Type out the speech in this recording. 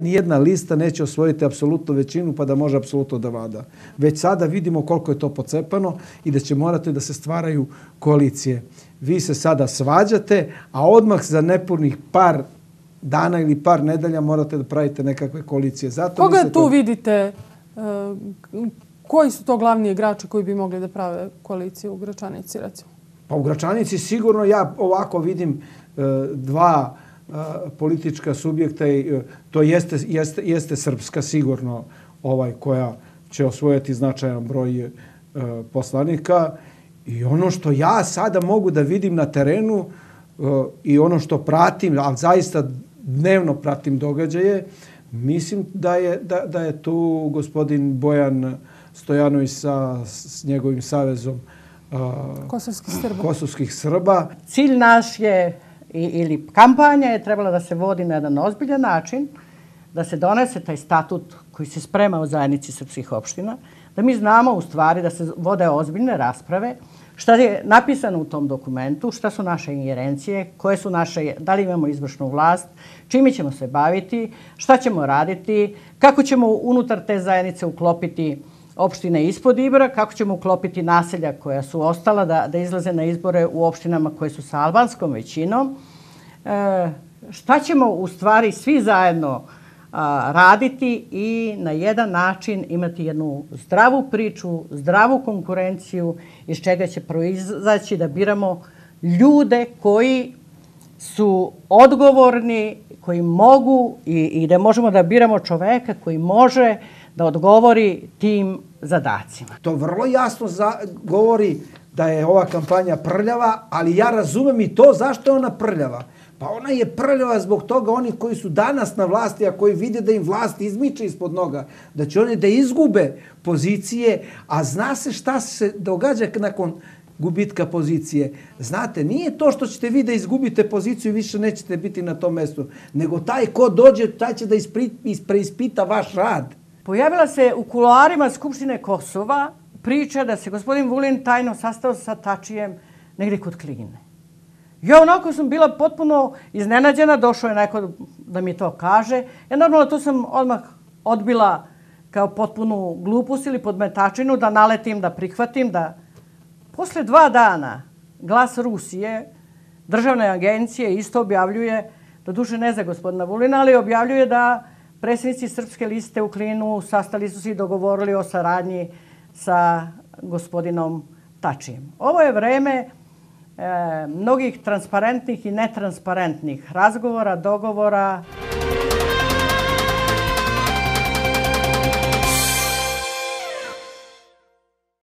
Nijedna lista neće osvojiti apsolutnu većinu pa da može apsolutno da vada. Već sada vidimo koliko je to pocepano i da će morati da se stvaraju koalicije. Vi se sada svađate, a odmah za nepurnih par dana ili par nedelja morate da pravite nekakve koalicije. Zato Koga tu to... vidite? E, koji su to glavni igrači koji bi mogli da prave koaliciju u Gračanici, recimo? Pa u Gračanici sigurno ja ovako vidim e, dva politička subjekta i e, to jeste, jeste, jeste srpska sigurno ovaj koja će osvojiti značajan broj e, poslanika i ono što ja sada mogu da vidim na terenu e, i ono što pratim, ali zaista dnevno pratim događaje, mislim da je, da, da je tu gospodin Bojan Stojanović sa s njegovim savezom Kosovskih Srba. Kosovskih Srba. Cilj naš je ili kampanja je trebala da se vodi na jedan ozbiljan način, da se donese taj statut koji se sprema u zajednici srpskih opština, da mi znamo u stvari da se vode ozbiljne rasprave, šta je napisano u tom dokumentu, šta su naše ingerencije, koje su naše, da li imamo izvršnu vlast, čime ćemo se baviti, šta ćemo raditi, kako ćemo unutar te zajednice uklopiti opštine ispod Ibra, kako ćemo uklopiti naselja koja su ostala da, da izlaze na izbore u opštinama koje su sa albanskom većinom. E, šta ćemo u stvari svi zajedno a, raditi i na jedan način imati jednu zdravu priču, zdravu konkurenciju iz čega će proizaći da biramo ljude koji su odgovorni, koji mogu i, i da možemo da biramo čoveka koji može da odgovori tim zadacima. To vrlo jasno za, govori da je ova kampanja prljava, ali ja razumem i to zašto je ona prljava. Pa ona je prljava zbog toga oni koji su danas na vlasti, a koji vide da im vlast izmiče ispod noga, da će oni da izgube pozicije, a zna se šta se događa nakon gubitka pozicije. Znate, nije to što ćete vi da izgubite poziciju i više nećete biti na tom mjestu, nego taj ko dođe, taj će da ispreispita vaš rad. Pojavila se u kuloarima Skupštine Kosova priča da se gospodin Vulin tajno sastao sa Tačijem negdje kod Kline. Ja onako sam bila potpuno iznenađena, došao je neko da mi to kaže. Ja normalno to sam odmah odbila kao potpunu glupost ili podmetačinu da naletim, da prihvatim, da posle dva dana glas Rusije, državne agencije isto objavljuje, da duše ne za gospodina Vulina, ali objavljuje da predsjednici Srpske liste u Klinu sastali su se i dogovorili o saradnji sa gospodinom Tačijem. Ovo je vreme e, mnogih transparentnih i netransparentnih razgovora, dogovora,